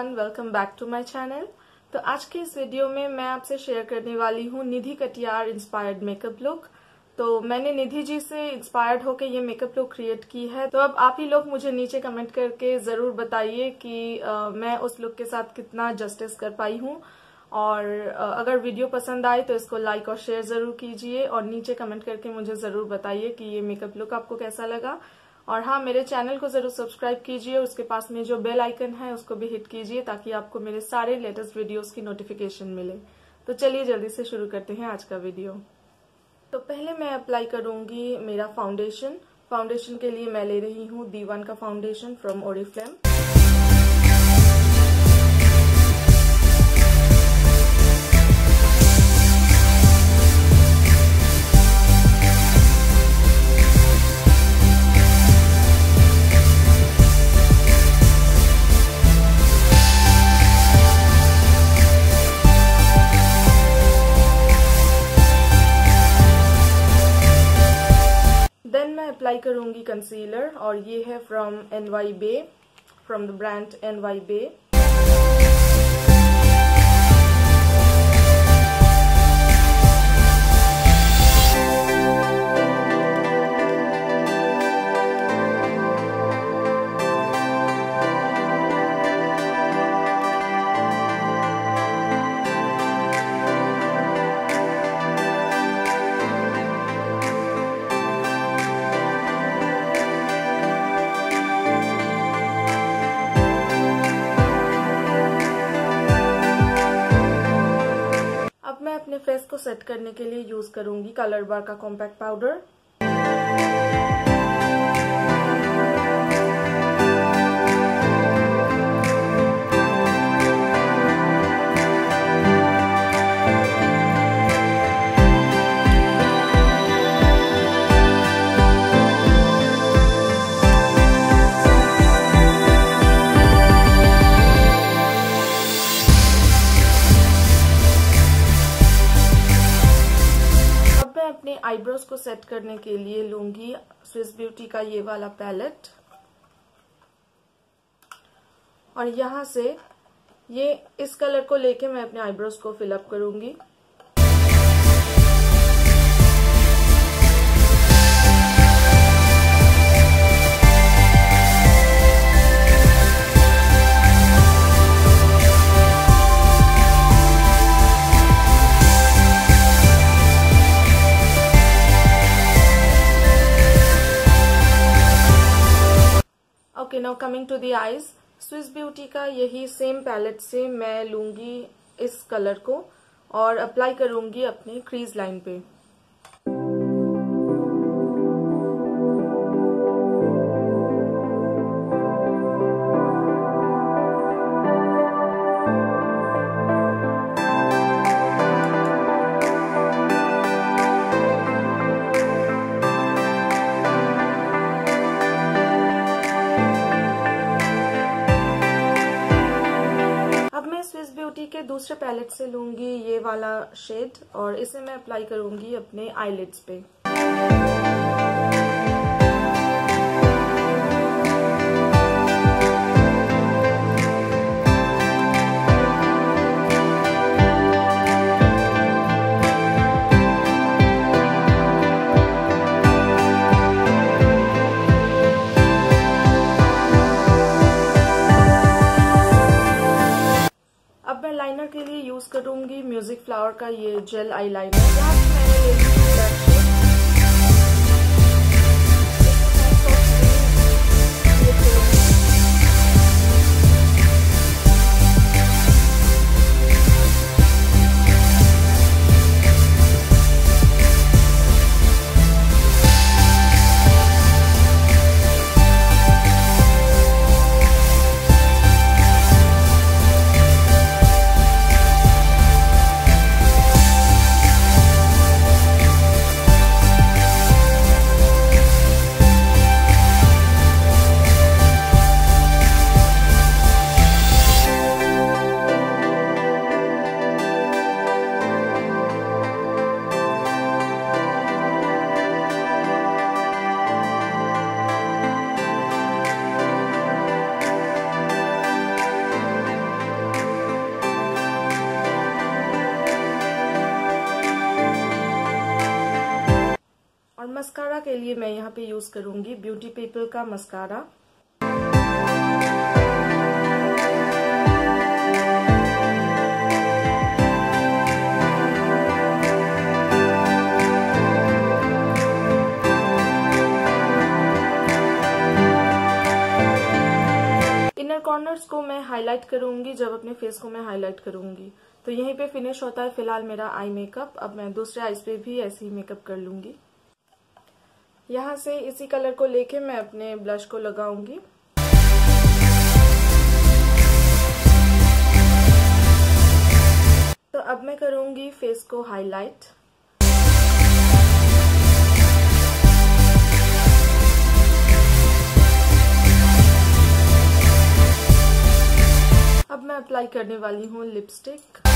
Everyone welcome back to my channel तो आज के इस वीडियो में मैं आपसे शेयर करने वाली हूँ Nidhi Katiyar inspired makeup look तो मैंने निधि जी से इंस्पायर्ड होकर ये मेकअप लुक क्रिएट की है। तो अब आप ही लोग मुझे नीचे कमेंट करके ज़रूर बताइए कि आ, मैं उस लुक के साथ कितना जस्टिस कर पाई हूँ। और आ, अगर वीडियो पसंद आए तो इसको लाइक और शेयर ज़रूर कीजिए और नीचे कमेंट करके मुझे ज़रूर बताइए कि ये मेकअप लुक आपको कैसा लगा। और हाँ मेरे चैनल को ज़रूर सब्सक्राइब कीजिए, उसके पास में जो बेल आइकन है, उसको भी हिट कीजिए, ताकि आपको मेरे सारे लेटेस्ट वीडियोस की नोटिफिकेशन मिले। तो चलिए जल्दी से शुरू करते हैं आज का वीडियो। तो पहले मैं अप्लाई करूँगी मेरा फाउंडेशन फाउंडेशन के लिए मैं ले रही हूँ दीवान का फाउंडेशन फ्रॉम ओरिफ्लेम अप्लाई करूँगी कंसीलर और ये है from N Y Bae from the brand N Y Bae face को सेट करने के लिए यूज़ करूँगी कलर बार का कॉम्पैक्ट पाउडर। आईब्रोज को सेट करने के लिए लूँगी स्विस ब्यूटी का ये वाला पैलेट और यहाँ से ये, इस कलर को लेके मैं अपने आईब्रोज को फिलअप करूँगी। Now coming to the eyes Swiss Beauty का यही सेम पैलेट से मैं लूँगी इस कलर को और अप्लाई करूँगी अपने क्रीज लाइन पे। दूसरे पैलेट से लूँगी ये वाला शेड और इसे मैं अप्लाई करूँगी अपने आईलेट्स पे। करूँगी। म्यूज़िक फ्लावर का ये जेल आई लाइनर मैंने मस्कारा के लिए मैं यहाँ पे यूज़ करूँगी ब्यूटी पीपल का मस्कारा। इनर कॉर्नर्स को मैं हाईलाइट करूँगी, जब अपने फेस को मैं हाईलाइट करूँगी। तो यहीं पे फिनिश होता है फ़िलहाल मेरा आई मेकअप। अब मैं दूसरे आईज पे भी ऐसे ही मेकअप कर लूँगी। यहाँ से इसी कलर को लेके मैं अपने ब्लश को लगाऊँगी। तो अब मैं करूँगी फेस को हाईलाइट। अब मैं अप्लाई करने वाली हूँ लिपस्टिक।